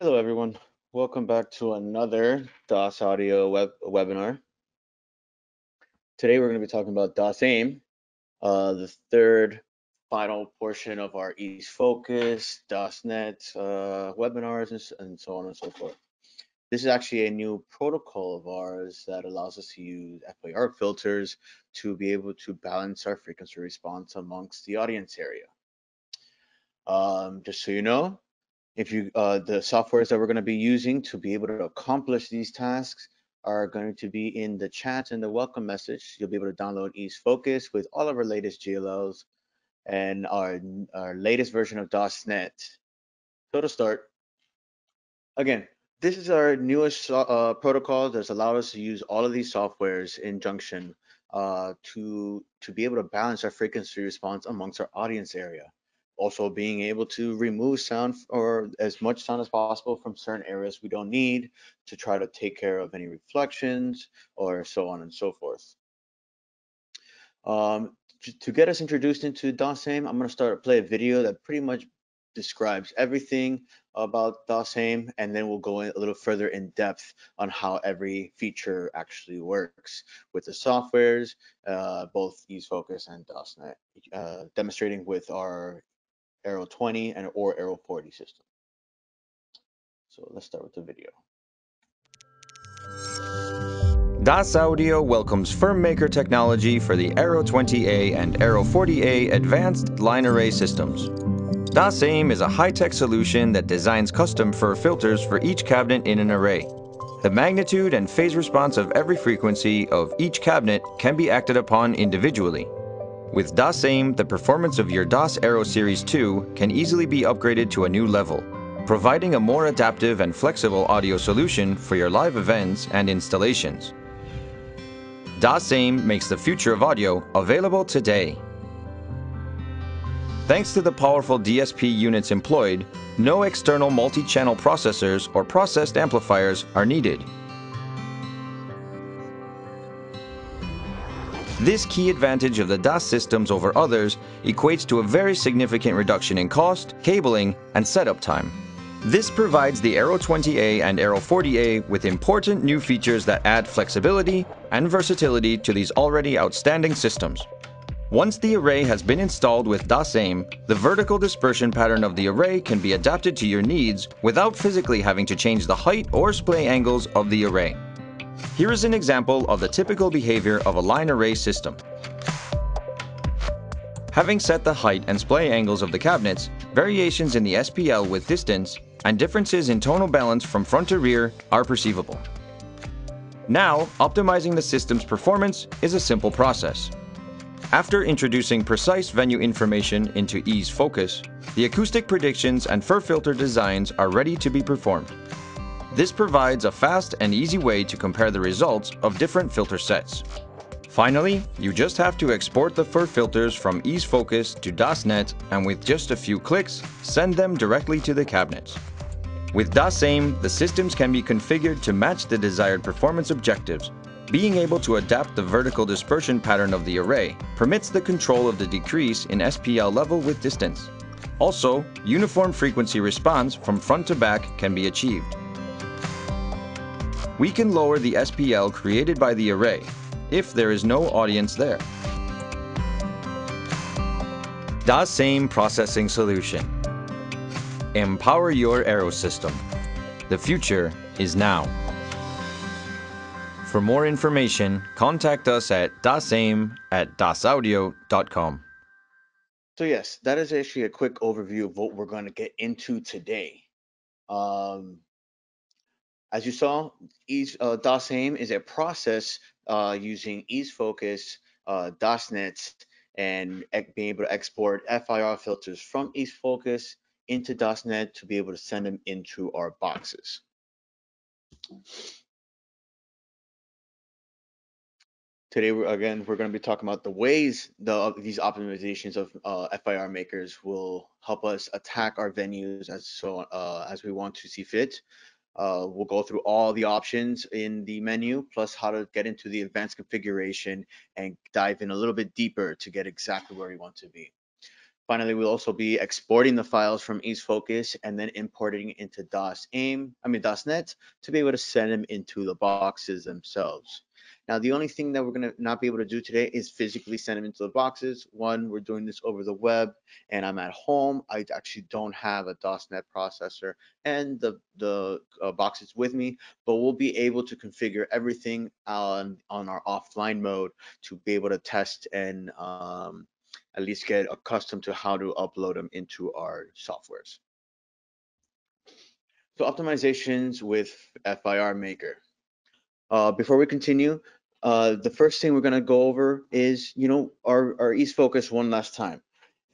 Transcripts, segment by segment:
Hello, everyone. Welcome back to another DAS Audio web webinar. Today, we're going to be talking about DAS AIM, uh, the third final portion of our Ease Focus, DASnet uh, webinars, and, and so on and so forth. This is actually a new protocol of ours that allows us to use FIR filters to be able to balance our frequency response amongst the audience area. Um, just so you know, if you uh, the softwares that we're going to be using to be able to accomplish these tasks are going to be in the chat and the welcome message. You'll be able to download Ease Focus with all of our latest GLLs and our, our latest version of DASnet. So to start, again, this is our newest uh, protocol that's allowed us to use all of these softwares in junction uh, to, to be able to balance our frequency response amongst our audience area also being able to remove sound or as much sound as possible from certain areas we don't need to try to take care of any reflections or so on and so forth. Um, to get us introduced into DASAIM, I'm going to start to play a video that pretty much describes everything about DASAIM, and then we'll go a little further in depth on how every feature actually works with the softwares, uh, both EaseFocus and DASnet, uh, demonstrating with our Aero 20 and or Aero 40 system. So let's start with the video. DAS Audio welcomes FIRmaker technology for the Aero 20A and Aero 40A advanced line array systems. DAS AIM is a high-tech solution that designs custom FIR filters for each cabinet in an array. The magnitude and phase response of every frequency of each cabinet can be acted upon individually. With DAS AIM, the performance of your DAS Aero Series 2 can easily be upgraded to a new level, providing a more adaptive and flexible audio solution for your live events and installations. DAS AIM makes the future of audio available today. Thanks to the powerful DSP units employed, no external multi-channel processors or processed amplifiers are needed. This key advantage of the DAS systems over others equates to a very significant reduction in cost, cabling, and setup time. This provides the Aero 20A and Aero 40A with important new features that add flexibility and versatility to these already outstanding systems. Once the array has been installed with DAS AIM, the vertical dispersion pattern of the array can be adapted to your needs without physically having to change the height or splay angles of the array. Here is an example of the typical behavior of a line array system. Having set the height and splay angles of the cabinets, variations in the SPL with distance and differences in tonal balance from front to rear are perceivable. Now, optimizing the system's performance is a simple process. After introducing precise venue information into Ease Focus, the acoustic predictions and FIR filter designs are ready to be performed. This provides a fast and easy way to compare the results of different filter sets. Finally, you just have to export the FIR filters from EaseFocus to DASnet and with just a few clicks, send them directly to the cabinets. With DASAIM, the systems can be configured to match the desired performance objectives. Being able to adapt the vertical dispersion pattern of the array permits the control of the decrease in SPL level with distance. Also, uniform frequency response from front to back can be achieved we can lower the SPL created by the array if there is no audience there. DAS AIM processing solution. Empower your Aero system. The future is now. For more information, contact us at dasaim at dasaudio.com. So yes, that is actually a quick overview of what we're going to get into today. Um, as you saw, ease, uh, DAS AIM is a process uh, using EaseFocus, uh, DASnet, and being able to export FIR filters from EaseFocus into DASnet to be able to send them into our boxes. Today, again, we're going to be talking about the ways the, these optimizations of uh, FIR makers will help us attack our venues as so uh, as we want to see fit. Uh, we'll go through all the options in the menu, plus how to get into the advanced configuration and dive in a little bit deeper to get exactly where you want to be. Finally, we'll also be exporting the files from EaseFocus and then importing into DAS AIM, I mean DASnet, to be able to send them into the boxes themselves. Now, the only thing that we're going to not be able to do today is physically send them into the boxes. One, we're doing this over the web and I'm at home. I actually don't have a DASnet processor and the, the uh, boxes with me, but we'll be able to configure everything on, on our offline mode to be able to test and um, at least get accustomed to how to upload them into our softwares. So optimizations with FIR Maker. Uh, before we continue, uh, the first thing we're going to go over is, you know, our, our Ease Focus one last time.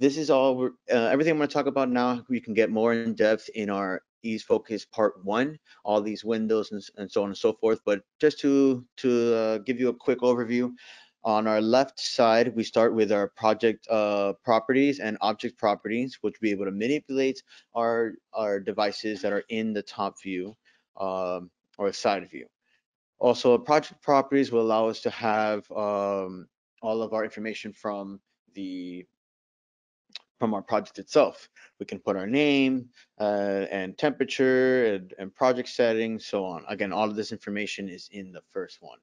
This is all, uh, everything I'm going to talk about now, we can get more in depth in our Ease Focus part one, all these windows and, and so on and so forth. But just to, to uh, give you a quick overview, on our left side, we start with our project uh, properties and object properties, which be able to manipulate our, our devices that are in the top view um, or side view. Also, project properties will allow us to have um, all of our information from the from our project itself. We can put our name uh, and temperature and, and, project settings, so on. Again, all of this information is in the first one.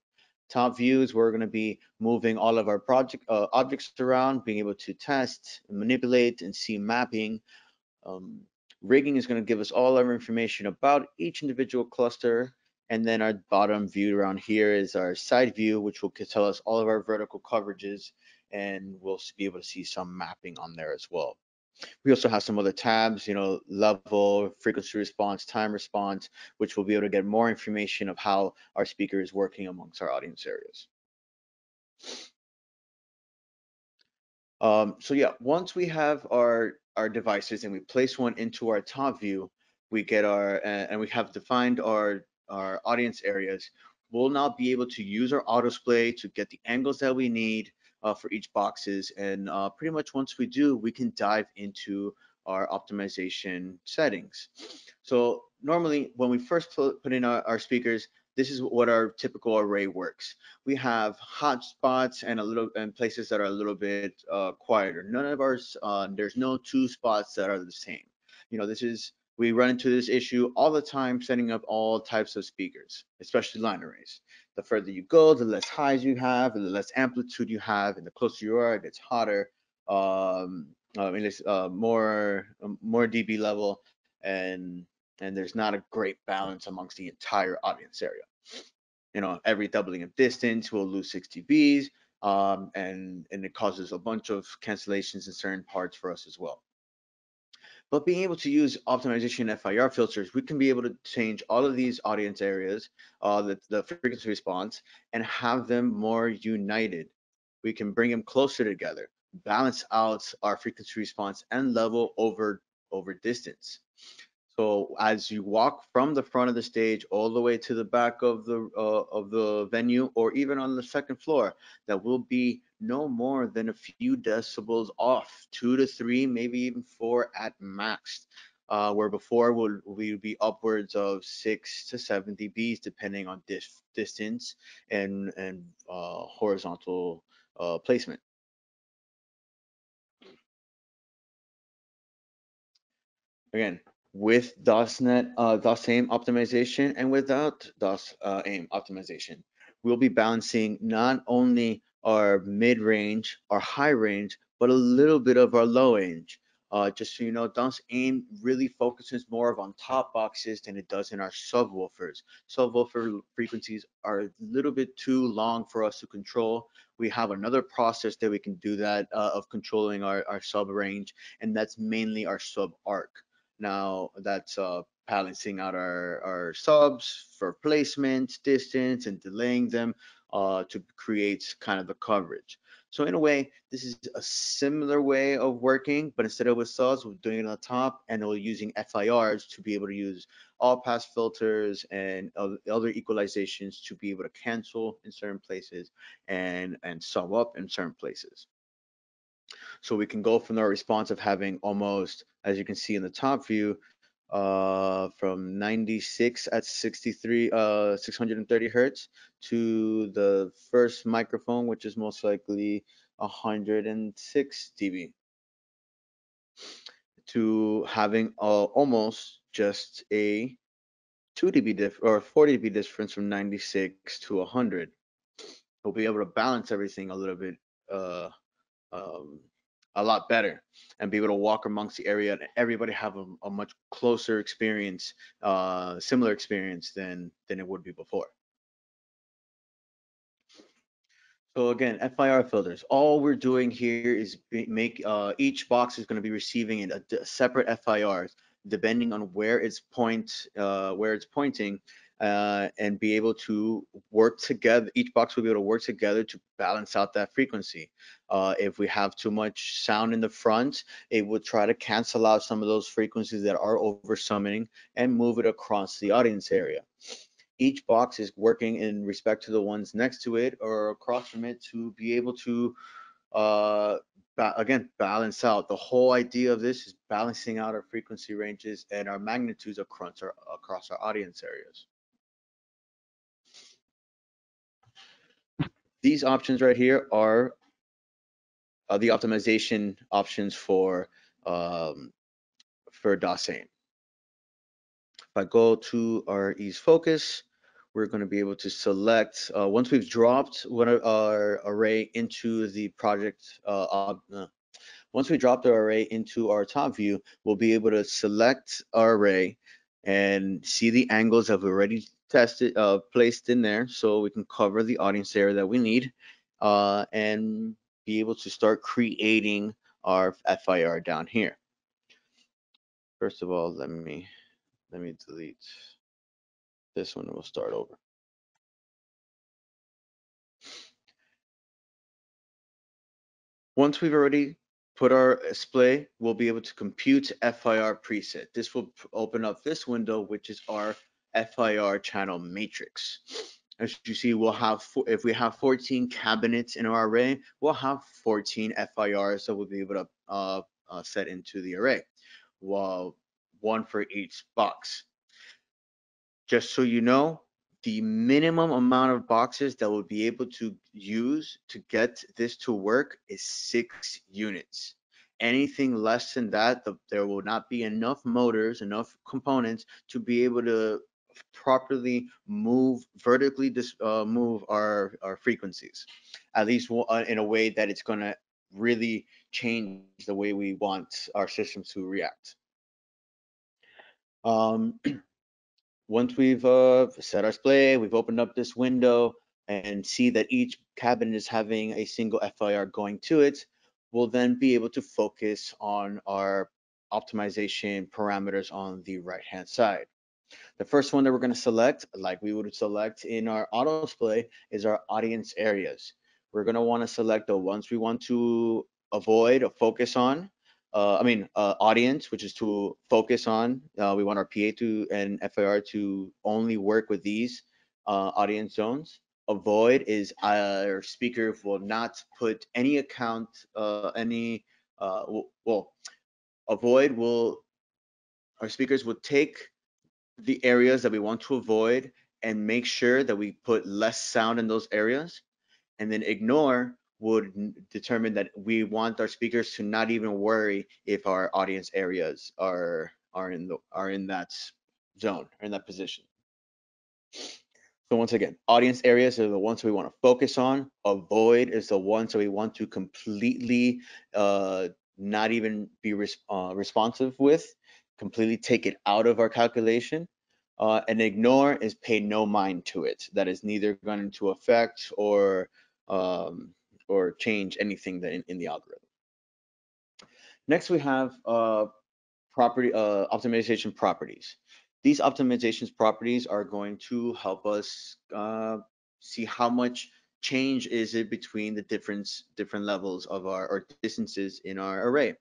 Top views, we're going to be moving all of our project uh, objects around, being able to test, manipulate, and see mapping. Um, rigging is going to give us all our information about each individual cluster and then our bottom view around here is our side view, which will tell us all of our vertical coverages, and we'll be able to see some mapping on there as well. We also have some other tabs, you know, level, frequency response, time response, which will be able to get more information of how our speaker is working amongst our audience areas. Um, so yeah, once we have our, our devices and we place one into our top view, we get our, and we have defined our our audience areas, we'll now be able to use our auto autosplay to get the angles that we need uh, for each boxes. And uh, pretty much once we do, we can dive into our optimization settings. So normally when we first put in our, our speakers, this is what our typical array works. We have hot spots and a little and places that are a little bit uh, quieter. None of ours, uh, there's no two spots that are the same. You know, this is we run into this issue all the time setting up all types of speakers, especially line arrays. The further you go, the less highs you have, and the less amplitude you have, and the closer you are, it gets hotter. Um, I mean, it's uh, more um, more dB level, and and there's not a great balance amongst the entire audience area. You know, every doubling of distance will lose 6 dBs, um, and and it causes a bunch of cancellations in certain parts for us as well. But being able to use optimization FIR filters, we can be able to change all of these audience areas, uh, the, the frequency response, and have them more united. We can bring them closer together, balance out our frequency response and level over over distance. So as you walk from the front of the stage all the way to the back of the uh, of the venue, or even on the second floor, that will be no more than a few decibels off, two to three, maybe even four at max. Uh, where before would we be upwards of six to seven dBs depending on dis distance and and uh, horizontal uh, placement. Again, with DASnet, uh, DAS AIM optimization and without DAS uh, AIM optimization. We'll be balancing not only our mid-range, our high range, but a little bit of our low range. Uh, just so you know, DAS AIM really focuses more of on top boxes than it does in our subwoofers. Subwoofer frequencies are a little bit too long for us to control. We have another process that we can do that uh, of controlling our, our sub range, and that's mainly our sub arc. Now that's uh, balancing out our, our subs for placement, distance, and delaying them uh, to create kind of the coverage. So in a way, this is a similar way of working, but instead of with subs, we're doing it on the top and we're using FIRs to be able to use all pass filters and other equalizations to be able to cancel in certain places and, and sum up in certain places. So we can go from our response of having almost, as you can see in the top view, uh, from 96 at 63, uh, 630 hertz to the first microphone, which is most likely 106 dB. to having uh, almost just a 2 dB diff or 4 dB difference from 96 to 100. We'll be able to balance everything a little bit, uh, um, a lot better, and be able to walk amongst the area and everybody have a, a much closer experience, uh, similar experience than than it would be before. So again, FIR filters. All we're doing here is make uh, each box is going to be receiving a, a separate FIRs depending on where it's point uh, where it's pointing uh, and be able to work together. Each box will be able to work together to balance out that frequency. Uh, if we have too much sound in the front, it will try to cancel out some of those frequencies that are over summoning and move it across the audience area. Each box is working in respect to the ones next to it or across from it to be able to uh, ba again, balance out. The whole idea of this is balancing out our frequency ranges and our magnitudes across our, across our audience areas. These options right here are uh, the optimization options for um, for DAS AIM. If I go to our ease focus, we're going to be able to select, uh, once we've dropped one of our array into the project, uh, uh, once we drop the array into our top view, we'll be able to select our array and see the angles we've already tested, uh, placed in there so we can cover the audience area that we need uh, and be able to start creating our FIR down here. First of all, let me let me delete this one We'll start over. Once we've already put our display, we'll be able to compute FIR preset. This will open up this window, which is our FIR channel matrix. As you see, we'll have, if we have 14 cabinets in our array, we'll have 14 FIRs that we'll be able to uh, uh, set into the array. Well, one for each box. Just so you know, the minimum amount of boxes that we'll be able to use to get this to work is six units. Anything less than that, the, there will not be enough motors, enough components to be able to properly move vertically dis, uh, move our our frequencies at least uh, in a way that it's going to really change the way we want our systems to react um, once we've uh, set our display, we've opened up this window and see that each cabinet is having a single FIR going to it, we'll then be able to focus on our optimization parameters on the right hand side. The first one that we're going to select, like we would select in our auto display, is our audience areas. We're going to want to select the ones we want to avoid or focus on uh, I mean, uh, audience, which is to focus on. Uh, we want our PA to and FAR to only work with these uh, audience zones. Avoid is our speaker will not put any account, uh, any, uh, well, avoid will, our speakers will take the areas that we want to avoid and make sure that we put less sound in those areas. And then ignore would determine that we want our speakers to not even worry if our audience areas are are in the are in that zone or in that position. So once again, audience areas are the ones we want to focus on. Avoid is the ones that we want to completely uh, not even be res uh, responsive with, completely take it out of our calculation. Uh, and ignore is pay no mind to it. That is neither going to affect or um, or change anything in, in the algorithm. Next, we have uh, property uh, optimization properties. These optimizations properties are going to help us uh, see how much change is it between the different different levels of our or distances in our array.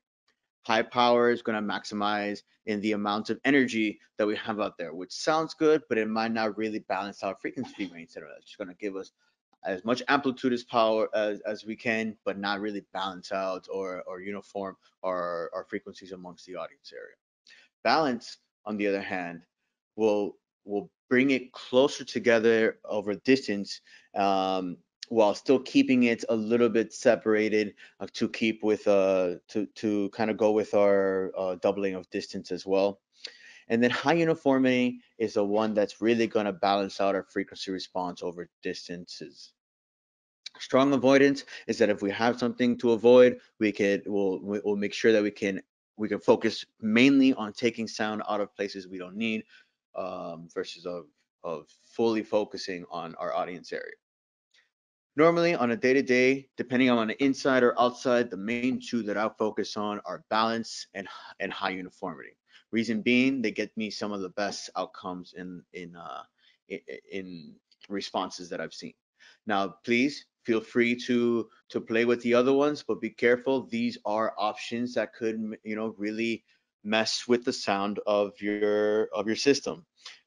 High power is going to maximize in the amount of energy that we have out there, which sounds good, but it might not really balance our frequency range. It's just going to give us as much amplitude as power as, as we can, but not really balance out or, or uniform our, our frequencies amongst the audience area. Balance, on the other hand, will will bring it closer together over distance um, while still keeping it a little bit separated uh, to keep with uh to to kind of go with our uh, doubling of distance as well. And then high uniformity is the one that's really going to balance out our frequency response over distances. Strong avoidance is that if we have something to avoid, we could we'll we'll make sure that we can we can focus mainly on taking sound out of places we don't need um, versus of of fully focusing on our audience area. Normally on a day-to-day, depending on the inside or outside, the main two that I focus on are balance and, and high uniformity. Reason being, they get me some of the best outcomes in in uh, in responses that I've seen. Now, please feel free to to play with the other ones, but be careful. These are options that could you know really mess with the sound of your of your system.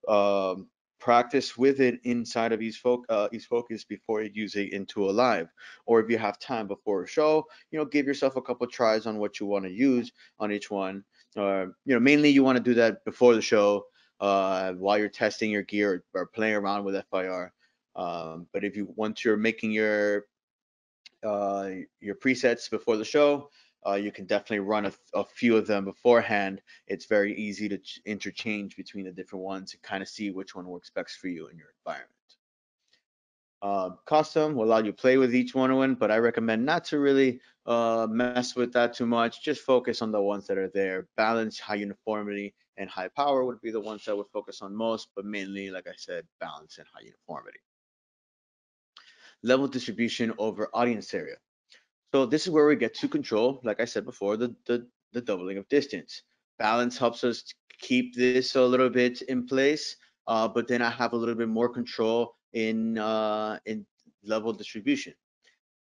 Um, practice with it inside of Ease, Fo- uh, Ease Focus before you use it into a live. Or if you have time before a show, you know, give yourself a couple tries on what you want to use on each one. Uh, you know, mainly you want to do that before the show uh, while you're testing your gear or, or playing around with FIR. Um, but if you once you're making your uh, your presets before the show, uh, you can definitely run a, a, few of them beforehand. It's very easy to interchange between the different ones and kind of see which one works best for you in your environment. Uh, custom will allow you to play with each one of them, but I recommend not to really uh, mess with that too much. Just focus on the ones that are there. Balance, high uniformity, and high power would be the ones I would focus on most, but mainly, like I said, balance and high uniformity. Level distribution over audience area. So this is where we get to control, like I said before, the, the, the doubling of distance. Balance helps us keep this a little bit in place, uh, but then I have a little bit more control in uh, in level distribution.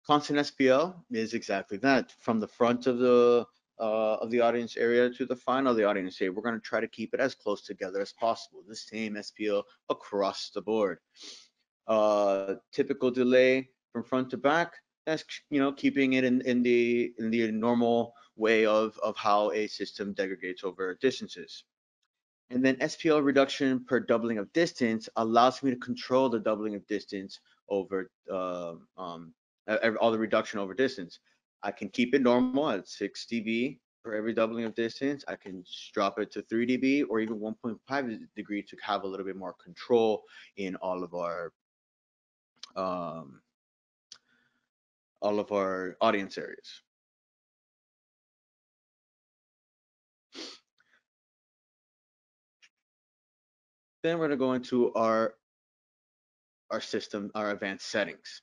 Constant SPL is exactly that. From the front of the uh, of the audience area to the final of the audience area, we're going to try to keep it as close together as possible. The same SPL across the board. Uh, typical delay from front to back, that's you know keeping it in, in the in the normal way of of how a system degrades over distances. And then SPL reduction per doubling of distance allows me to control the doubling of distance over uh, um, all the reduction over distance. I can keep it normal at 6 dB for every doubling of distance. I can drop it to 3 dB or even 1.5 degree to have a little bit more control in all of our um, all of our audience areas. Then we're going to go into our our system, our advanced settings.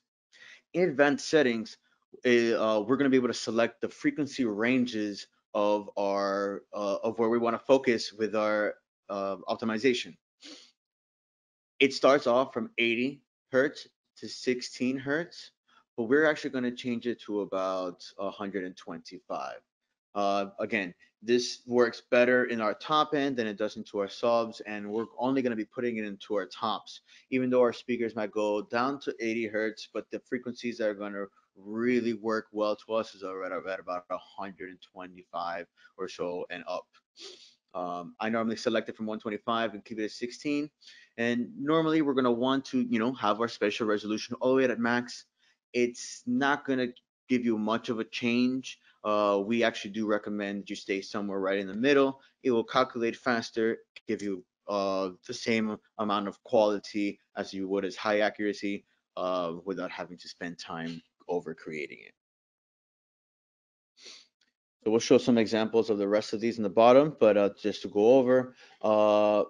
In advanced settings, eh, uh, we're going to be able to select the frequency ranges of our uh, of where we want to focus with our uh, optimization. It starts off from 80 hertz to 16 hertz but we're actually going to change it to about 125. Uh, again, this works better in our top end than it does into our subs, and we're only going to be putting it into our tops, even though our speakers might go down to 80 hertz, but the frequencies that are going to really work well to us is right at about 125 or so and up. Um, I normally select it from 125 and keep it at 16. And normally we're going to want to, you know, have our spatial resolution all the way at max it's not going to give you much of a change. Uh, we actually do recommend that you stay somewhere right in the middle. It will calculate faster, give you uh, the same amount of quality as you would as high accuracy uh, without having to spend time over creating it. So we'll show some examples of the rest of these in the bottom, but uh, just to go over, uh,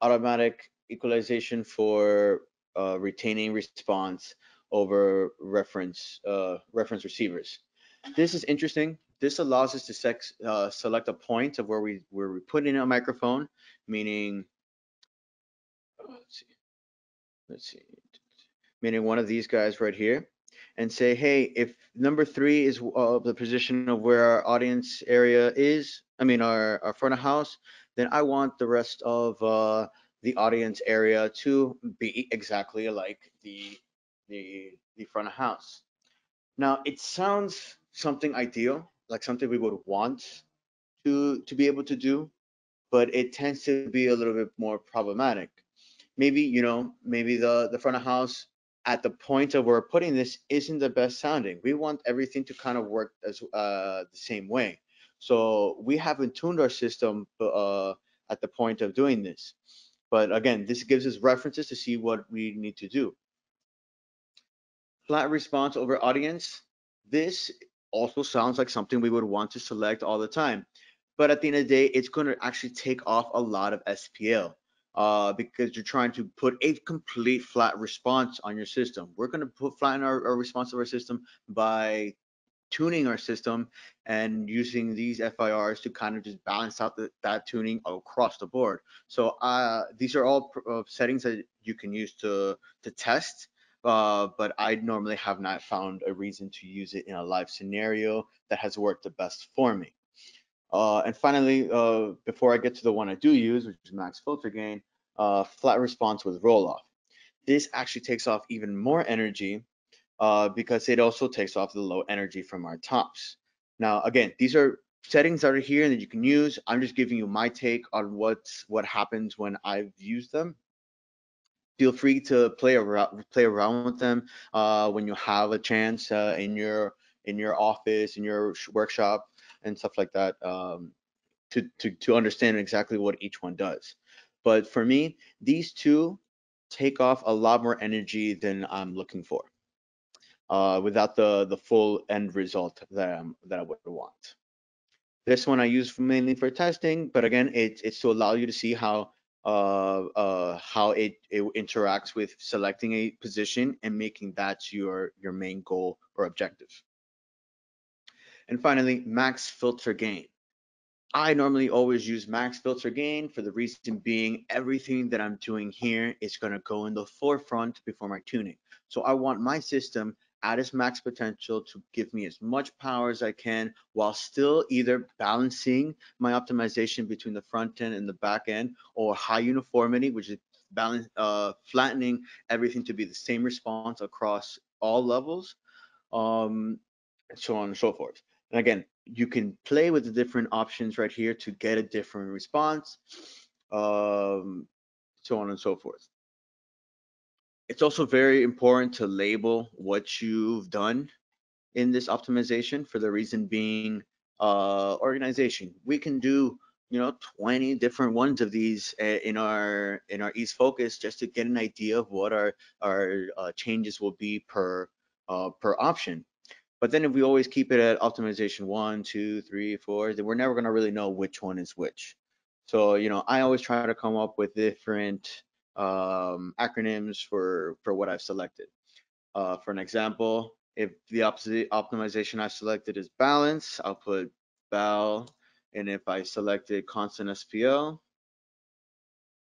automatic equalization for uh, retaining response over reference uh, reference receivers. This is interesting. This allows us to sex, uh, select a point of where we where we put in a microphone, meaning let's see, let's see, meaning one of these guys right here, and say, hey, if number three is uh, the position of where our audience area is, I mean our, our front of house, then I want the rest of uh, the audience area to be exactly like the the the front of house. Now it sounds something ideal, like something we would want to to be able to do, but it tends to be a little bit more problematic. Maybe you know, maybe the the front of house at the point of where we're putting this isn't the best sounding. We want everything to kind of work as uh, the same way. So we haven't tuned our system uh, at the point of doing this. But again, this gives us references to see what we need to do. Flat response over audience. This also sounds like something we would want to select all the time. But at the end of the day, it's going to actually take off a lot of SPL uh, because you're trying to put a complete flat response on your system. We're going to put flatten our, our response of our system by tuning our system and using these FIRs to kind of just balance out the, that tuning across the board. So uh, these are all uh, settings that you can use to to test. Uh, but I normally have not found a reason to use it in a live scenario that has worked the best for me. Uh, and finally, uh, before I get to the one I do use, which is max filter gain, uh, flat response with roll off. This actually takes off even more energy uh, because it also takes off the low energy from our tops. Now, again, these are settings that are here that you can use. I'm just giving you my take on what's what happens when I've used them. Feel free to play around play around with them uh, when you have a chance uh, in your in your office, in your workshop, and stuff like that um, to, to to understand exactly what each one does. But for me, these two take off a lot more energy than I'm looking for uh, without the, the full end result that, I'm, that I would want. This one I use mainly for testing, but again, it, it's to allow you to see how uh, how it, it interacts with selecting a position and making that your, your main goal or objective. And finally, max filter gain. I normally always use max filter gain for the reason being everything that I'm doing here is going to go in the forefront before my tuning. So I want my system at its max potential to give me as much power as I can while still either balancing my optimization between the front end and the back end or high uniformity, which is balance, uh, flattening everything to be the same response across all levels, um, so on and so forth. And again, you can play with the different options right here to get a different response, um, so on and so forth. It's also very important to label what you've done in this optimization for the reason being uh, organization. We can do you know 20 different ones of these eh, in our in our ease focus just to get an idea of what our our uh, changes will be per uh, per option but then if we always keep it at optimization one, two, three, four, then we're never going to really know which one is which. So, you know, I always try to come up with different um, acronyms for, for what I've selected. Uh, for an example, if the optimization I selected is balance, I'll put bal. And if I selected constant SPL,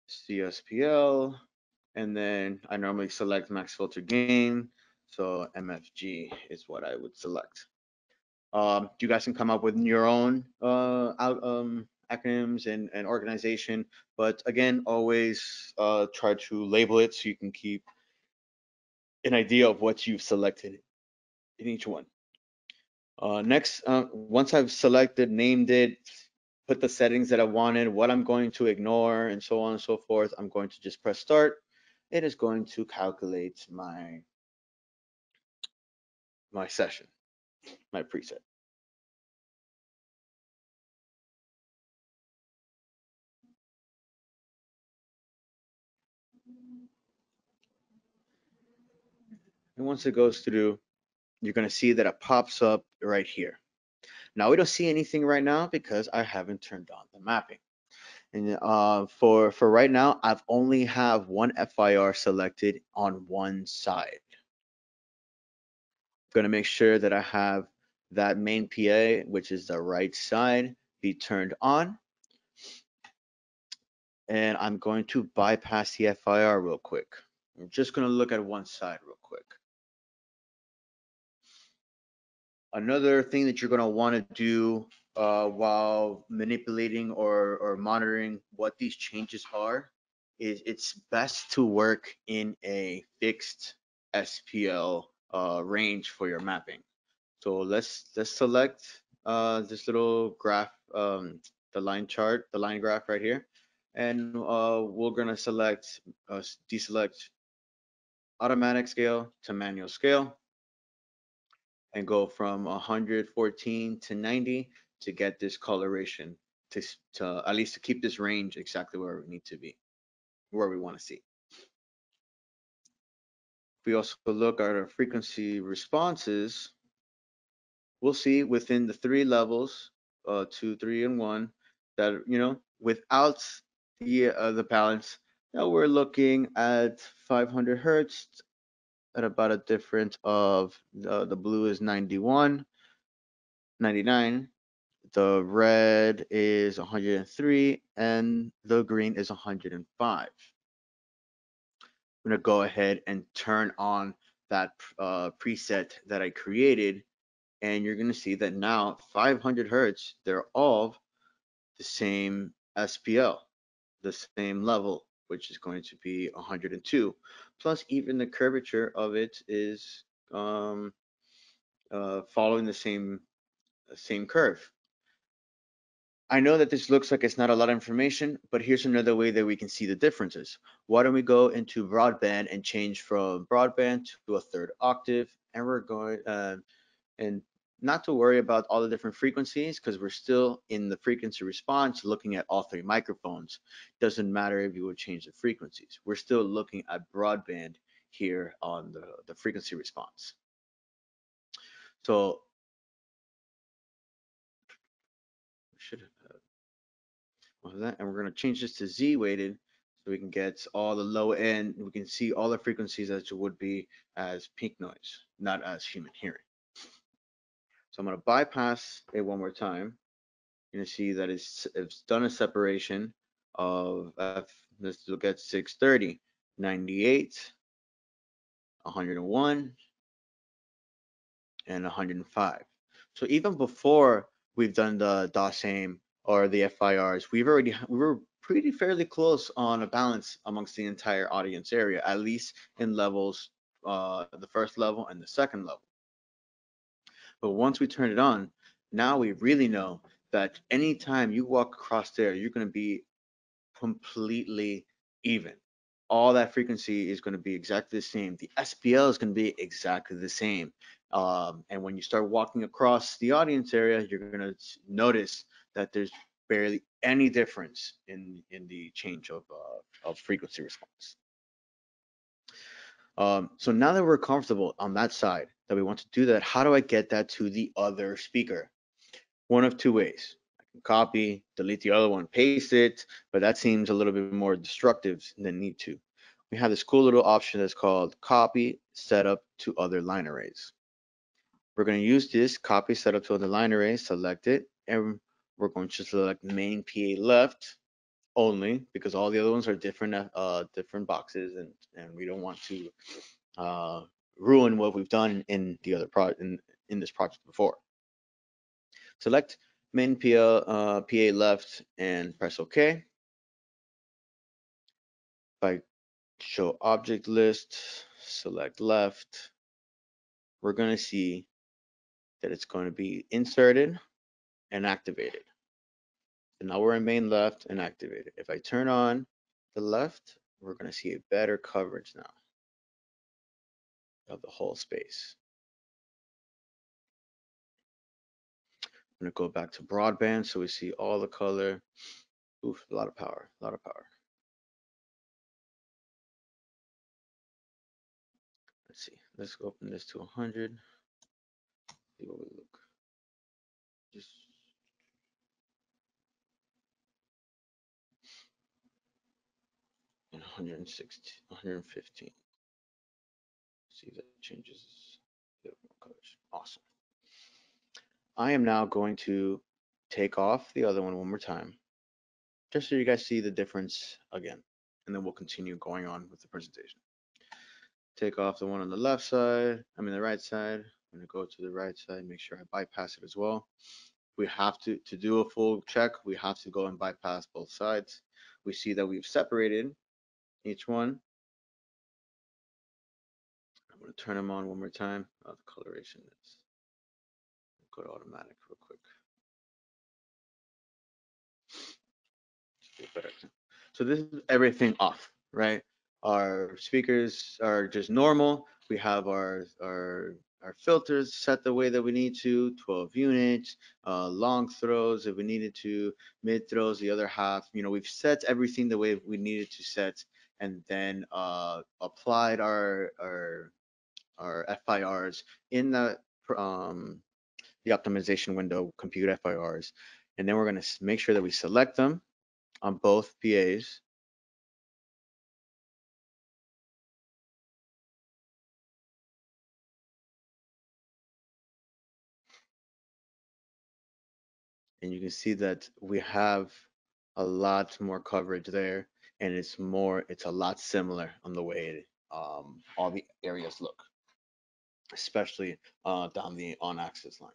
CSPL, and then I normally select max filter gain, so MFG is what I would select. Um, you guys can come up with your own uh, out, um, acronyms and, and organization, but again, always uh, try to label it so you can keep an idea of what you've selected in each one. Uh, next, uh, once I've selected, named it, put the settings that I wanted, what I'm going to ignore, and so on and so forth, I'm going to just press start. It is going to calculate my my session, my preset. And once it goes through, you're going to see that it pops up right here. Now we don't see anything right now because I haven't turned on the mapping. And uh, for for right now, I've only have one FIR selected on one side I'm going to make sure that I have that main PA, which is the right side, be turned on. And I'm going to bypass the FIR real quick. I'm just going to look at one side real Another thing that you're going to want to do uh, while manipulating or, or monitoring what these changes are is it's best to work in a fixed SPL uh, range for your mapping. So let's let's select uh, this little graph, um, the line chart, the line graph right here, and uh, we're gonna select uh, deselect automatic scale to manual scale and go from 114 to 90 to get this coloration to, to at least to keep this range exactly where we need to be, where we want to see. If we also look at our frequency responses, we'll see within the three levels, uh, two, three, and one, that, you know, without the, uh, the balance, now we're looking at 500 hertz at about a difference of uh, the blue is 91, 99, the red is 103, and the green is 105. I'm gonna go ahead and turn on that uh, preset that I created, and you're gonna see that now 500 hertz, they're all the same SPL, the same level which is going to be 102. Plus, even the curvature of it is um, uh, following the same same curve. I know that this looks like it's not a lot of information, but here's another way that we can see the differences. Why don't we go into broadband and change from broadband to a third octave, and we're going uh, and not to worry about all the different frequencies because we're still in the frequency response looking at all three microphones. Doesn't matter if you would change the frequencies. We're still looking at broadband here on the, the frequency response. So we should have that, and we're going to change this to Z weighted so we can get all the low end. We can see all the frequencies as it would be as peak noise, not as human hearing. So I'm going to bypass it one more time. You're going to see that it's, it's done a separation of F. Let's look at 630, 98, 101, and 105. So even before we've done the DAS AIM or the FIRs, we've already we were pretty fairly close on a balance amongst the entire audience area, at least in levels, uh, the first level and the second level. But once we turn it on, now we really know that anytime you walk across there, you're going to be completely even. All that frequency is going to be exactly the same. The SPL is going to be exactly the same. Um, and when you start walking across the audience area, you're going to notice that there's barely any difference in in the change of uh, of frequency response. Um, so now that we're comfortable on that side, that we want to do that, how do I get that to the other speaker? One of two ways. I can copy, delete the other one, paste it, but that seems a little bit more destructive than need to. We have this cool little option that's called copy setup to other line arrays. We're going to use this copy setup to other line array, select it, and we're going to select main PA left only because all the other ones are different uh, different boxes and and we don't want to uh, ruin what we've done in the other project in, in this project before. Select main PA, uh, PA left and press OK. If I show object list, select left, we're going to see that it's going to be inserted and activated. So now we're in main left and activated. If I turn on the left, we're going to see a better coverage now of the whole space. I'm going to go back to broadband so we see all the color. Oof, a lot of power, a lot of power. Let's see, let's go open this to 100. See what we look. Just and 160, 115 see that changes the colors. Awesome. I am now going to take off the other one one more time, just so you guys see the difference again, and then we'll continue going on with the presentation. Take off the one on the left side, I mean the right side. I'm gonna go to the right side, make sure I bypass it as well. We have to, to do a full check, we have to go and bypass both sides. We see that we've separated each one I'm going to turn them on one more time. Oh, the coloration is go to automatic real quick. So this is everything off, right? our speakers are just normal. We have our our our filters set the way that we need to, 12 units, uh, long throws if we needed to, mid throws the other half. You know, we've set everything the way we needed to set, and then uh, applied our our our FIRs in the um, the optimization window, compute FIRs, and then we're going to make sure that we select them on both PAs. And you can see that we have a lot more coverage there and it's more, it's a lot similar on the way um, all the areas look, especially uh, down the on axis line.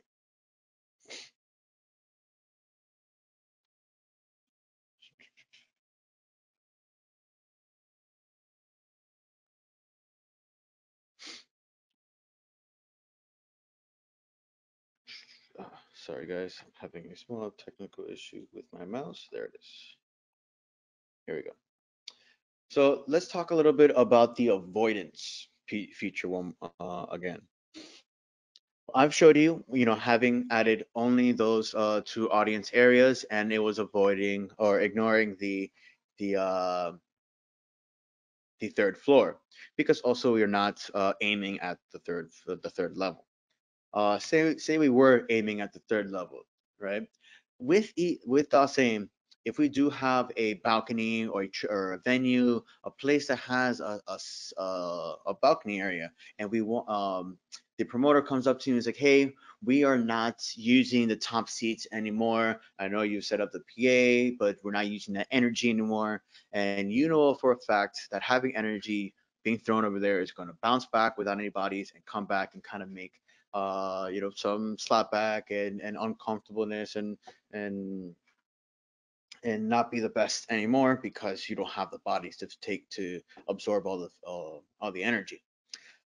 Uh, sorry guys, I'm having a small technical issue with my mouse. There it is. Here we go. So let's talk a little bit about the avoidance feature one uh, again. I've showed you, you know, having added only those uh, two audience areas, and it was avoiding or ignoring the the uh, the third floor because also we're not uh, aiming at the third the third level. Uh, say say we were aiming at the third level, right? With e with the same, if we do have a balcony or a, or a venue, a place that has a, a, a balcony area, and we want um, the promoter comes up to you and is like, hey, we are not using the top seats anymore. I know you've set up the PA, but we're not using that energy anymore. And you know for a fact that having energy being thrown over there is going to bounce back without any bodies and come back and kind of make uh you know some slapback and and uncomfortableness and and and not be the best anymore because you don't have the bodies to take to absorb all the uh, all the energy.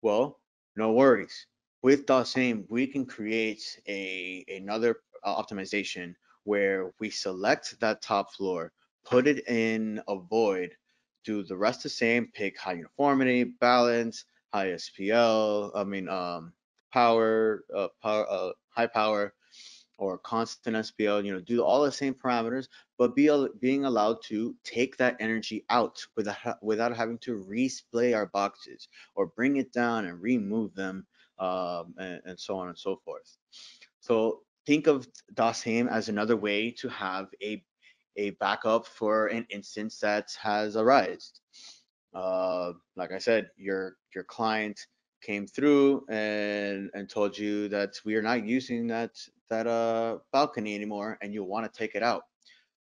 Well, no worries. With the same, we can create a another optimization where we select that top floor, put it in a void, do the rest the same, pick high uniformity, balance, high SPL, I mean um, power, uh, power, uh, high power, or constant SPL, you know, do all the same parameters, but be being allowed to take that energy out without without having to resplay our boxes or bring it down and remove them, um, and, and, so on and so forth. So think of DASaim as another way to have a a backup for an instance that has arisen. Uh, like I said, your your client came through and and told you that we are not using that that uh balcony anymore and you want to take it out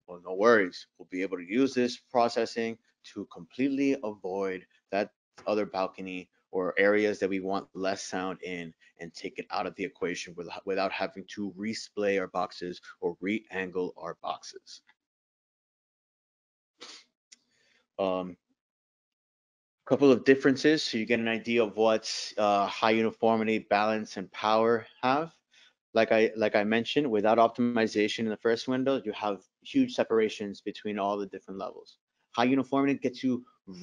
well no worries we'll be able to use this processing to completely avoid that other balcony or areas that we want less sound in and take it out of the equation without, having to resplay our boxes or re-angle our boxes. Um, couple of differences so you get an idea of what uh, high uniformity, balance, and power have. Like I like I mentioned, without optimization in the first window, you have huge separations between all the different levels. High uniformity gets you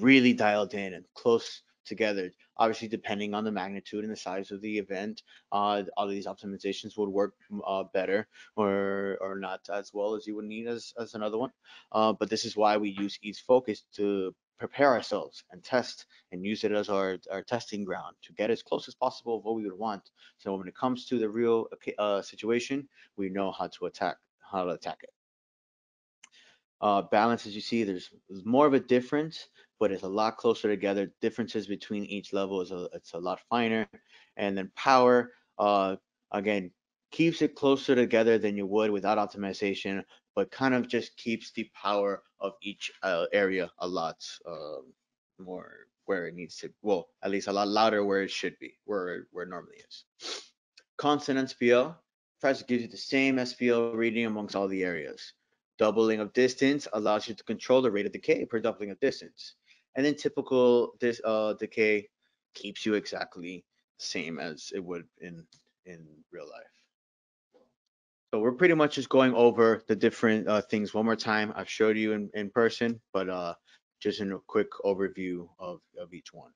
really dialed in and close together. Obviously, depending on the magnitude and the size of the event, uh, all of these optimizations would work uh, better or or not as well as you would need as, as another one. Uh, but this is why we use ease focus to prepare ourselves and test and use it as our, our testing ground to get as close as possible of what we would want. So when it comes to the real uh, situation, we know how to attack how to attack it. Uh, balance, as you see, there's, there's more of a difference, but it's a lot closer together. Differences between each level is a, it's a lot finer. And then power, uh, again, keeps it closer together than you would without optimization, but kind of just keeps the power of each uh, area a lot uh, more where it needs to, well, at least a lot louder where it should be, where, where it normally is. Constant SPL tries to give you the same SPL reading amongst all the areas. Doubling of distance allows you to control the rate of decay per doubling of distance. And then typical this uh, decay keeps you exactly the same as it would in in real life. So we're pretty much just going over the different uh, things one more time. I've showed you in, in person, but uh, just in a quick overview of, of each one.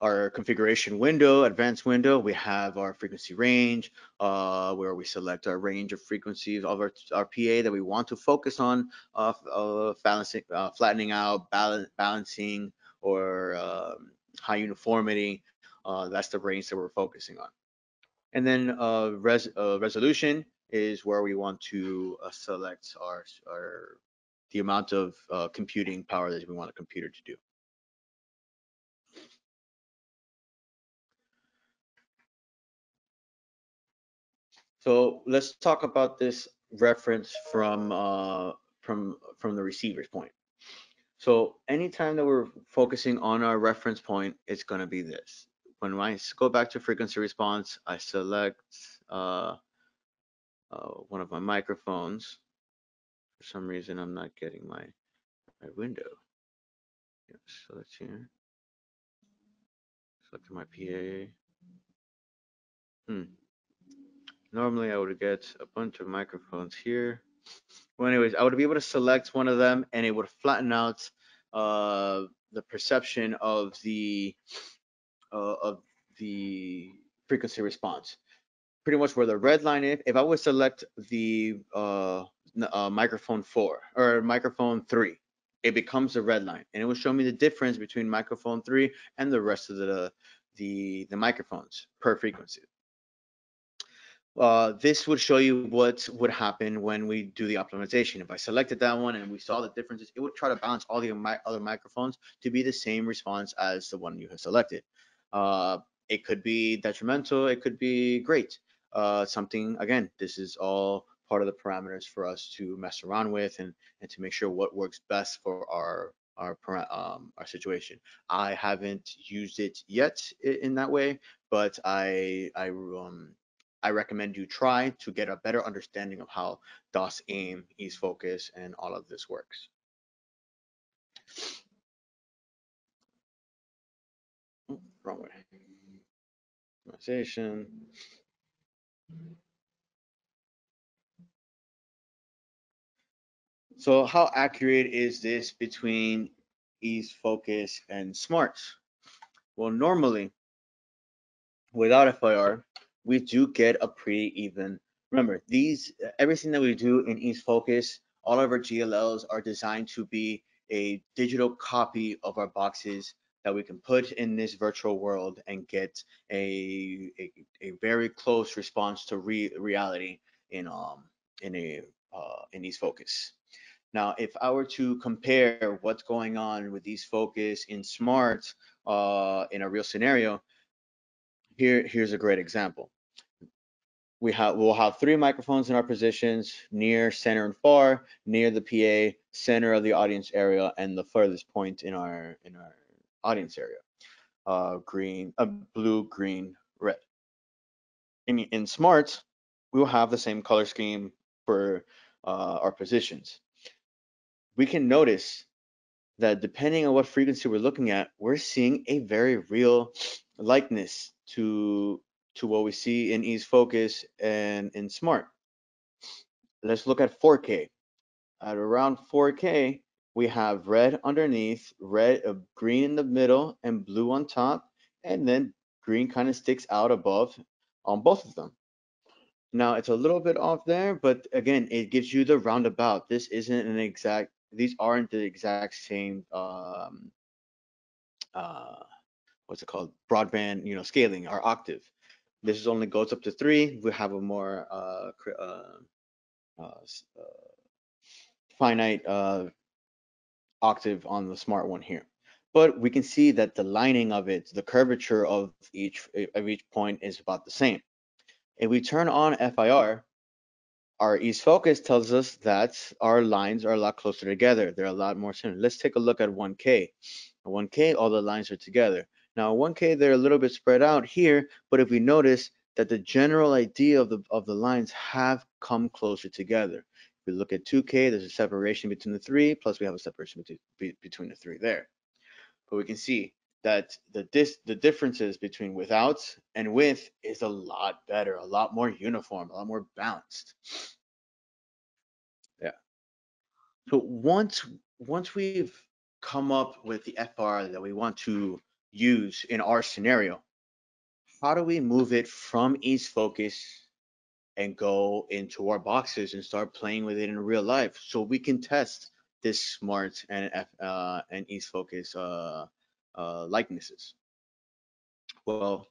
Our configuration window, advanced window, we have our frequency range, uh, where we select our range of frequencies of our, our PA that we want to focus on, uh, uh, balancing, uh, flattening out, balance, balancing, or um, high uniformity. That's the range that we're focusing on. And then uh, res uh, resolution is where we want to uh, select our, our the amount of uh, computing power that we want a computer to do. So let's talk about this reference from uh, from from the receiver's point. So anytime that we're focusing on our reference point, it's going to be this. When I go back to frequency response, I select uh, uh, one of my microphones. For some reason, I'm not getting my, my window. Yes, so here. Select my PA. Hmm. Normally, I would get a bunch of microphones here. Well, anyways, I would be able to select one of them and it would flatten out uh, the perception of the uh, of the frequency response. Pretty much where the red line is. If I would select the uh, uh, microphone four or microphone three, it becomes a red line, and it will show me the difference between microphone three and the rest of the the the microphones per frequency. Uh, this would show you what would happen when we do the optimization. If I selected that one and we saw the differences, it would try to balance all the mi other microphones to be the same response as the one you have selected. Uh, it could be detrimental, it could be great. Uh, something, again, this is all part of the parameters for us to mess around with and, and to make sure what works best for our our um, our situation. I haven't used it yet in that way, but I I um I recommend you try to get a better understanding of how DAS aim, ease focus, and all of this works. Wrong way. Optimization. So how accurate is this between ease, focus, and smarts? Well, normally, without FIR, we do get a pretty even. Remember, these everything that we do in Ease Focus, all of our GLLs are designed to be a digital copy of our boxes that we can put in this virtual world and get a a, a very close response to re reality in um in a uh, in Ease Focus. Now, if I were to compare what's going on with Ease Focus in Smaart uh, in a real scenario, here here's a great example we have we'll have three microphones in our positions near center and far near the pa center of the audience area and the furthest point in our in our audience area uh green uh, blue green red in in Smaart we will have the same color scheme for uh, our positions we can notice that depending on what frequency we're looking at we're seeing a very real likeness to to what we see in Ease Focus and in Smaart. Let's look at 4K. At around 4K, we have red underneath, red, uh, green in the middle, and blue on top, and then green kind of sticks out above on both of them. Now it's a little bit off there, but again, it gives you the roundabout. This isn't an exact, these aren't the exact same, um, uh, what's it called? Broadband, you know, scaling or octave. This is only goes up to three. We have a more uh, uh, uh, uh, finite uh, octave on the Smaart one here. But we can see that the lining of it, the curvature of each of each point is about the same. If we turn on FIR, our ease focus tells us that our lines are a lot closer together. They're a lot more similar. Let's take a look at 1K. 1K, all the lines are together. Now 1K, they're a little bit spread out here, but if we notice that the general idea of the, of the lines have come closer together. We look at 2K, there's a separation between the three, plus we have a separation between, between the three there. But we can see that the dis, the differences between without and with is a lot better, a lot more uniform, a lot more balanced. Yeah. So once once we've come up with the FR that we want to use in our scenario, how do we move it from Ease Focus and go into our boxes and start playing with it in real life so we can test this Smaart and uh, and Ease Focus uh, uh, likenesses? Well,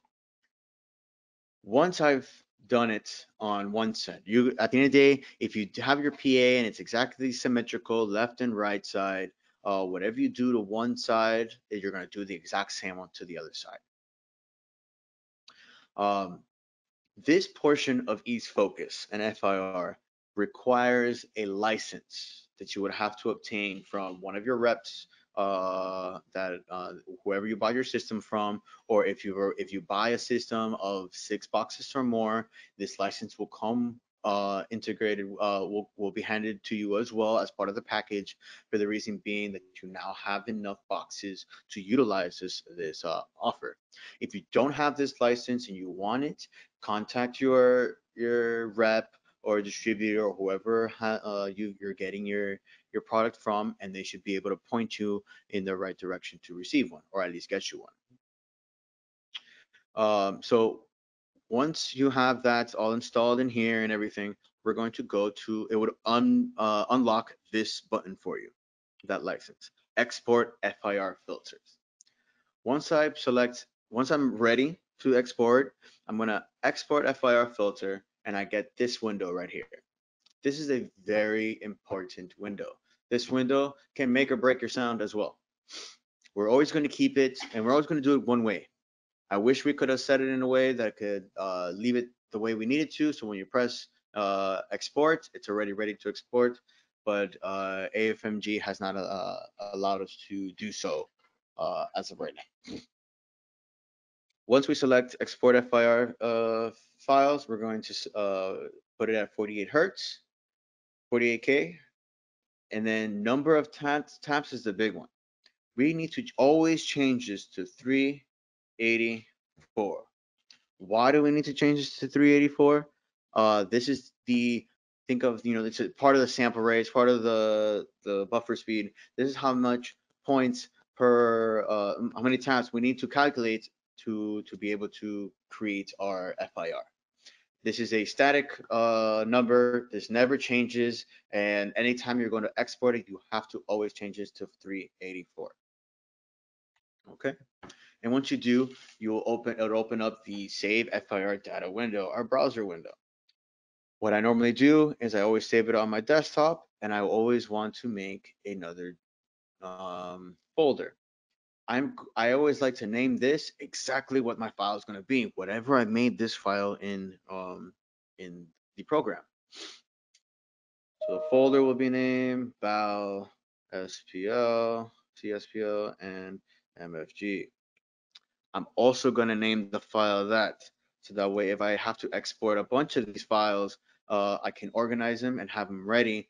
once I've done it on one set, you at the end of the day, if you have your PA and it's exactly symmetrical, left and right side, uh, whatever you do to one side, you're going to do the exact same one to the other side. Um, this portion of Ease Focus and FIR requires a license that you would have to obtain from one of your reps uh, that uh, whoever you buy your system from, or if you if you buy a system of six boxes or more, this license will come uh, integrated uh, will, will be handed to you as well as part of the package for the reason being that you now have enough boxes to utilize this this uh, offer. If you don't have this license and you want it, contact your your rep or distributor or whoever uh, you, you're getting your your product from, and they should be able to point you in the right direction to receive one, or at least get you one. Um, so once you have that all installed in here and everything, we're going to go to, it would un, uh, unlock this button for you, that license, export FIR filters. Once I select, once I'm ready to export, I'm gonna export FIR filter and I get this window right here. This is a very important window. This window can make or break your sound as well. We're always going to keep it and we're always going to do it one way. I wish we could have set it in a way that could uh, leave it the way we needed to. So when you press uh, export, it's already ready to export. But uh, AFMG has not uh, allowed us to do so uh, as of right now. Once we select export FIR uh, files, we're going to put it at 48 hertz, 48K, and then number of taps, taps is the big one. We need to always change this to 384. Why do we need to change this to 384? Uh, this is the think of you know it's a part of the sample rate, it's part of the the buffer speed. This is how much points per uh, how many taps we need to calculate to to be able to create our FIR. This is a static uh, number. This never changes. And anytime you're going to export it, you have to always change this to 384. Okay. And once you do, you will open, it'll open up the save FIR data window, our browser window. What I normally do is I always save it on my desktop and I always want to make another um, folder. I'm I always like to name this exactly what my file is going to be, whatever I made this file in um in the program. So the folder will be named val spl cspl and mfg. I'm also going to name the file that so that way if I have to export a bunch of these files, uh, I can organize them and have them ready,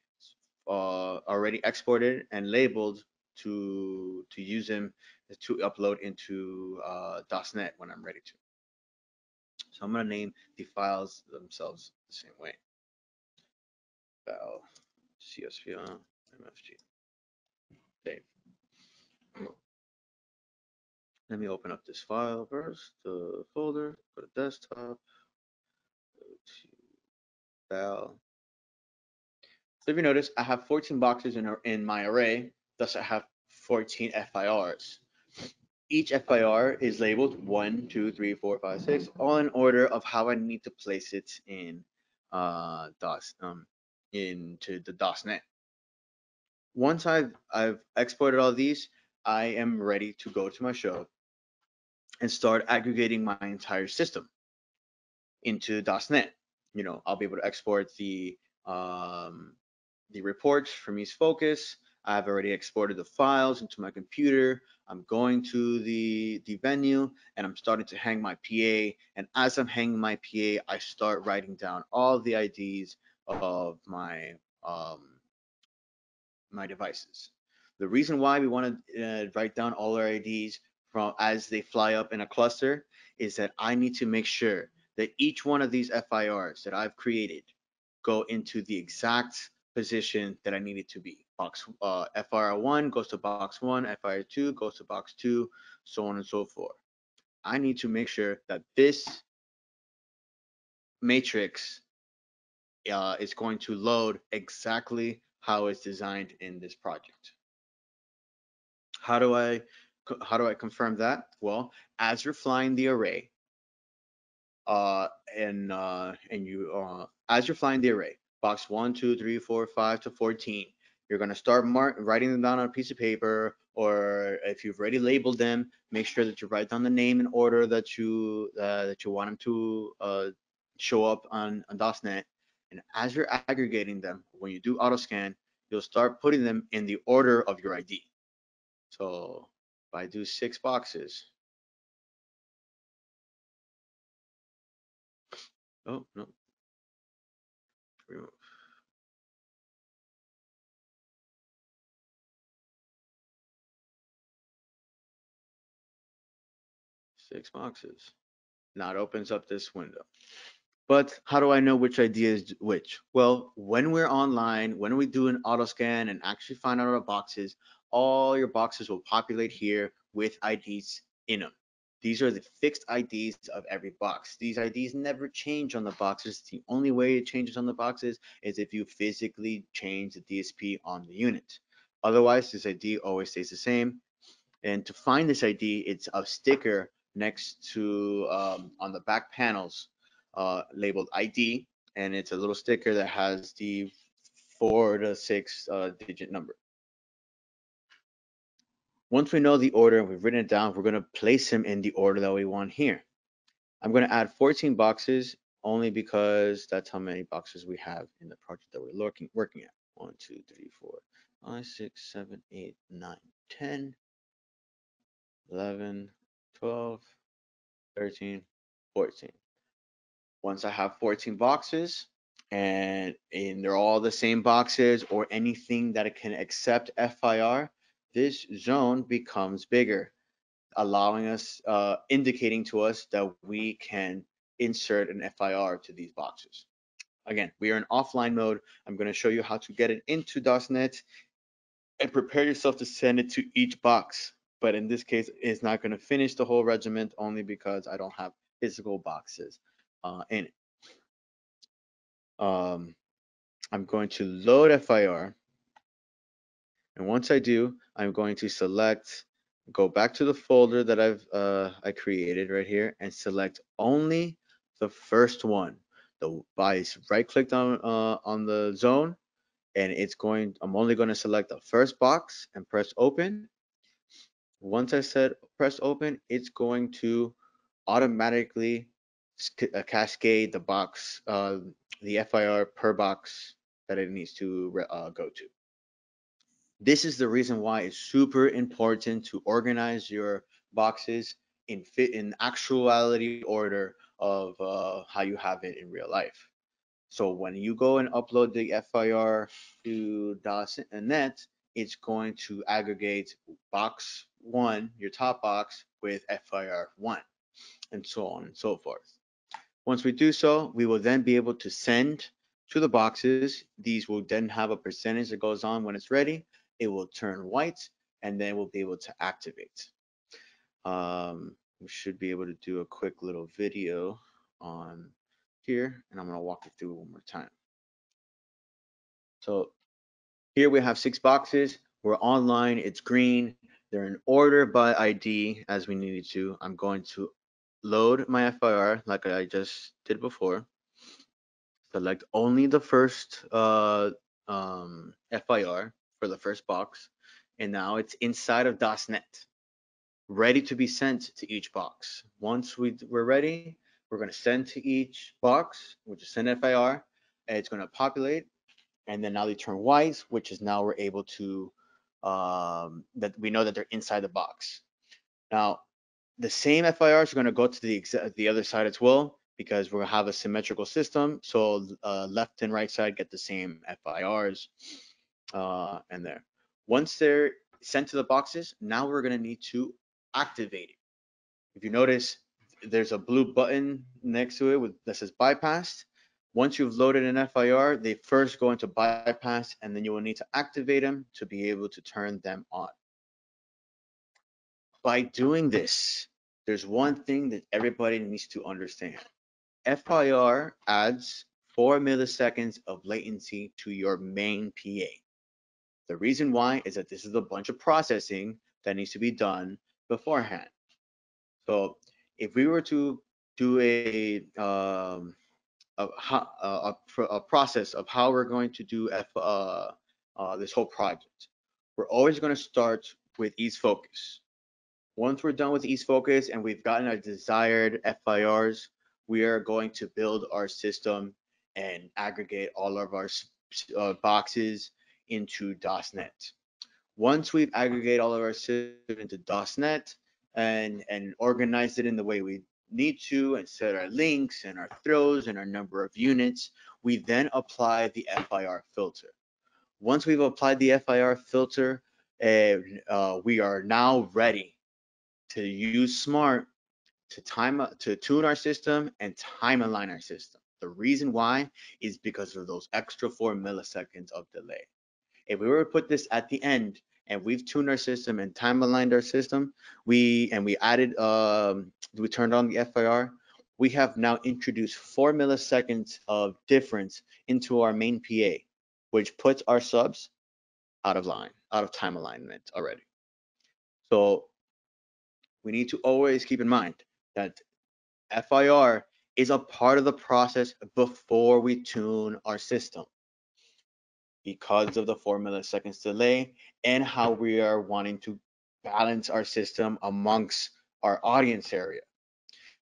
uh, already exported and labeled to to use them to upload into uh, when I'm ready to. So I'm going to name the files themselves the same way. Val, CSV, MFG. Save. Let me open up this file first, the folder, go to desktop, go to Val. So if you notice, I have 14 boxes in, in my array, thus I have 14 FIRs. Each FIR is labeled one, two, three, four, five, six, all in order of how I need to place it in uh, DAS, um, into the DASnet. Once I've, I've exported all these, I am ready to go to my show and start aggregating my entire system into DASnet. You know, I'll be able to export the um, the reports from Ease Focus. I've already exported the files into my computer. I'm going to the, the venue and I'm starting to hang my PA. And as I'm hanging my PA, I start writing down all the IDs of my um, my devices. The reason why we want to uh, write down all our IDs from as they fly up in a cluster is that I need to make sure that each one of these FIRs that I've created go into the exact position that I need it to be. Box uh, FIR1 goes to box 1, FIR2 goes to box 2, so on and so forth. I need to make sure that this matrix uh, is going to load exactly how it's designed in this project. How do I how do I confirm that? Well, as you're flying the array, uh, and uh, and you uh, as you're flying the array, box one, two, three, four, five to 14, you're gonna start mark writing them down on a piece of paper, or if you've already labeled them, make sure that you write down the name in order that you uh, that you want them to uh, show up on, on DASnet. And as you're aggregating them, when you do auto scan, you'll start putting them in the order of your ID. So if I do six boxes, oh no, Six boxes. Now it opens up this window. But how do I know which ID is which? Well, when we're online, when we do an auto scan and actually find out our boxes, all your boxes will populate here with IDs in them. These are the fixed IDs of every box. These IDs never change on the boxes. The only way it changes on the boxes is if you physically change the DSP on the unit. Otherwise, this ID always stays the same. And to find this ID, it's a sticker next to um, on the back panels uh, labeled ID, and it's a little sticker that has the four to six uh, digit number. Once we know the order and we've written it down, we're going to place them in the order that we want here. I'm going to add 14 boxes only because that's how many boxes we have in the project that we're looking, working at. 1, 2, 3, 4, 5, 6, 7, 8, 9, 10, 11, 12, 13, 14. Once I have 14 boxes and, and they're all the same boxes or anything that it can accept FIR, this zone becomes bigger, allowing us, uh, indicating to us that we can insert an FIR to these boxes. Again, we are in offline mode. I'm going to show you how to get it into DASnet and prepare yourself to send it to each box but in this case, it's not going to finish the whole regiment only because I don't have physical boxes uh, in it. Um, I'm going to load FIR. And once I do, I'm going to select, go back to the folder that I've uh, I created right here and select only the first one. The by right clicked on uh, on the zone and it's going, I'm only going to select the first box and press open once I said press open, it's going to automatically uh, cascade the box, uh, the FIR per box that it needs to uh, go to. This is the reason why it's super important to organize your boxes in fit in actuality order of uh, how you have it in real life. So when you go and upload the FIR to .net, it's going to aggregate box one, your top box, with FIR1, and so on and so forth. Once we do so, we will then be able to send to the boxes. These will then have a percentage that goes on when it's ready. It will turn white, and then we'll be able to activate. Um, we should be able to do a quick little video on here, and I'm going to walk you through one more time. So here we have six boxes. We're online. It's green. They're in order by ID as we needed to. I'm going to load my FIR like I just did before. Select only the first uh, um, FIR for the first box. And now it's inside of DASnet, ready to be sent to each box. Once we, we're ready, we're going to send to each box, which is send FIR, and it's going to populate. And then now they turn white, which is now we're able to um, that we know that they're inside the box. Now, the same FIRs are going to go to the the other side as well because we're going to have a symmetrical system. So uh, left and right side get the same FIRs uh, and there. Once they're sent to the boxes, now we're going to need to activate it. If you notice, there's a blue button next to it with, that says bypassed. Once you've loaded an FIR, they first go into bypass and then you will need to activate them to be able to turn them on. By doing this, there's one thing that everybody needs to understand. FIR adds four milliseconds of latency to your main PA. The reason why is that this is a bunch of processing that needs to be done beforehand. So if we were to do a um, a, a, a, process of how we're going to do F, uh, uh, this whole project, we're always going to start with ease focus. Once we're done with ease focus and we've gotten our desired FIRs, we are going to build our system and aggregate all of our uh, boxes into DASnet. Once we've aggregated all of our system into DASnet and, and organized it in the way we need to and set our links and our throws and our number of units, we then apply the FIR filter. Once we've applied the FIR filter, uh, uh, we are now ready to use Smaart to time to tune our system and time align our system. The reason why is because of those extra four milliseconds of delay. If we were to put this at the end and we've tuned our system and time aligned our system, we and we added um, we turned on the FIR, we have now introduced four milliseconds of difference into our main PA, which puts our subs out of line, out of time alignment already. So we need to always keep in mind that FIR is a part of the process before we tune our system because of the four milliseconds delay and how we are wanting to balance our system amongst our audience area.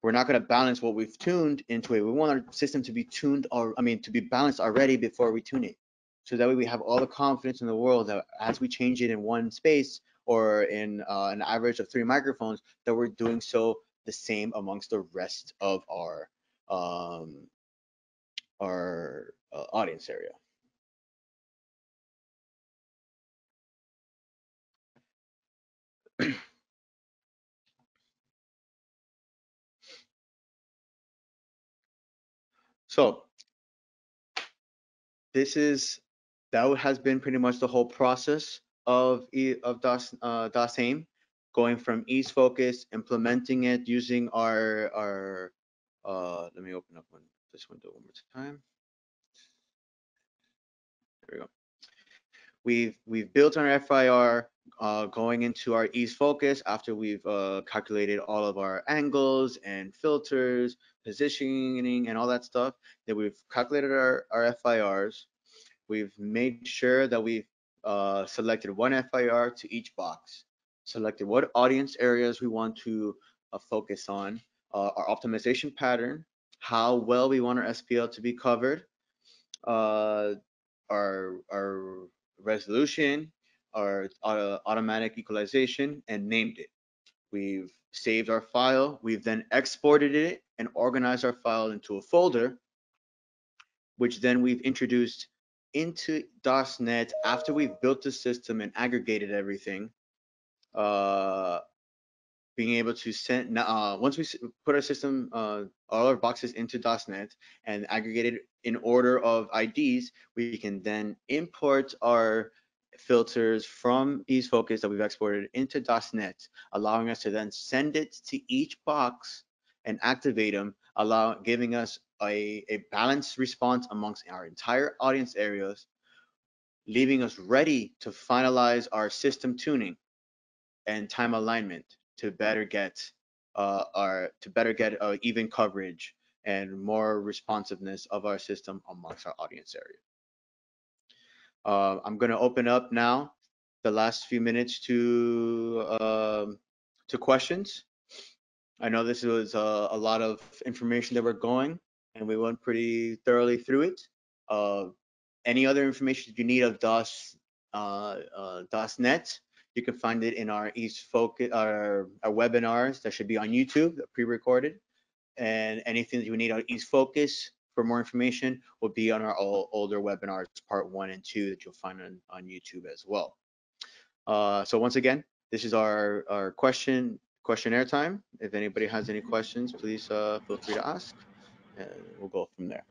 We're not going to balance what we've tuned into it. We want our system to be tuned or I mean to be balanced already before we tune it. So that way we have all the confidence in the world that as we change it in one space or in uh, an average of three microphones, that we're doing so the same amongst the rest of our um, our uh, audience area. so this is that has been pretty much the whole process of of DAS uh, going from ease focus, implementing it using our our uh, let me open up one, this window one more time. There we go. We've we've built our FIR uh, going into our ease focus after we've uh, calculated all of our angles and filters, positioning and all that stuff. That we've calculated our, our FIRs. We've made sure that we've uh, selected one FIR to each box, selected what audience areas we want to uh, focus on, uh, our optimization pattern, how well we want our SPL to be covered, uh, our, our resolution, or automatic equalization, and named it. We've saved our file. We've then exported it and organized our file into a folder, which then we've introduced into DASnet after we've built the system and aggregated everything. Uh, being able to send uh, once we put our system uh, all our boxes into DASnet and aggregated in order of IDs, we can then import our filters from EaseFocus that we've exported into DASnet, allowing us to then send it to each box and activate them, allow giving us a, a balanced response amongst our entire audience areas, leaving us ready to finalize our system tuning and time alignment to better get uh, our to better get uh, even coverage and more responsiveness of our system amongst our audience area. Uh, I'm going to open up now the last few minutes to um, to questions. I know this was a, a, lot of information that we're going, and we went pretty thoroughly through it. Uh, any other information that you need of DAS uh, uh, DASnet, you can find it in our Ease Focus, our, our webinars that should be on YouTube, pre-recorded. And anything that you need on Ease Focus for more information will be on our older webinars, part one and two that you'll find on, on YouTube as well. Uh, so once again, this is our, our question questionnaire time. If anybody has any questions, please uh, feel free to ask, and we'll go from there.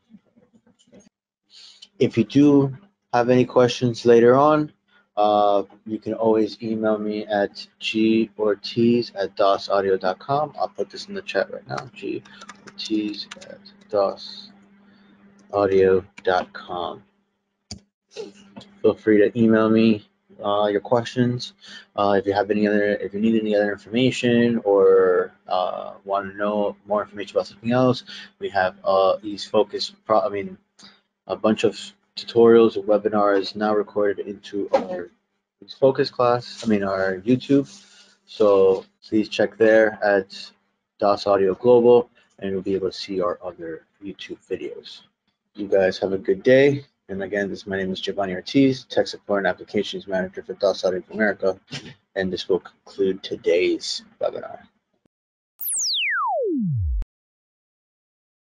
if you do have any questions later on, uh, you can always email me at gortiz at dasaudio.com. I'll put this in the chat right now. gortiz at dasaudio.com. Feel free to email me uh, your questions. Uh, if you have any other, if you need any other information or uh, want to know more information about something else, we have uh, these focus. Pro- I mean, a bunch of tutorials or webinars now recorded into our focus class. I mean, our YouTube. So please check there at DAS Audio Global, and you'll be able to see our other YouTube videos. You guys have a good day. And again, this my name is Giovanni Ortiz, Tech Support and Applications Manager for DAS Audio America, and this will conclude today's webinar.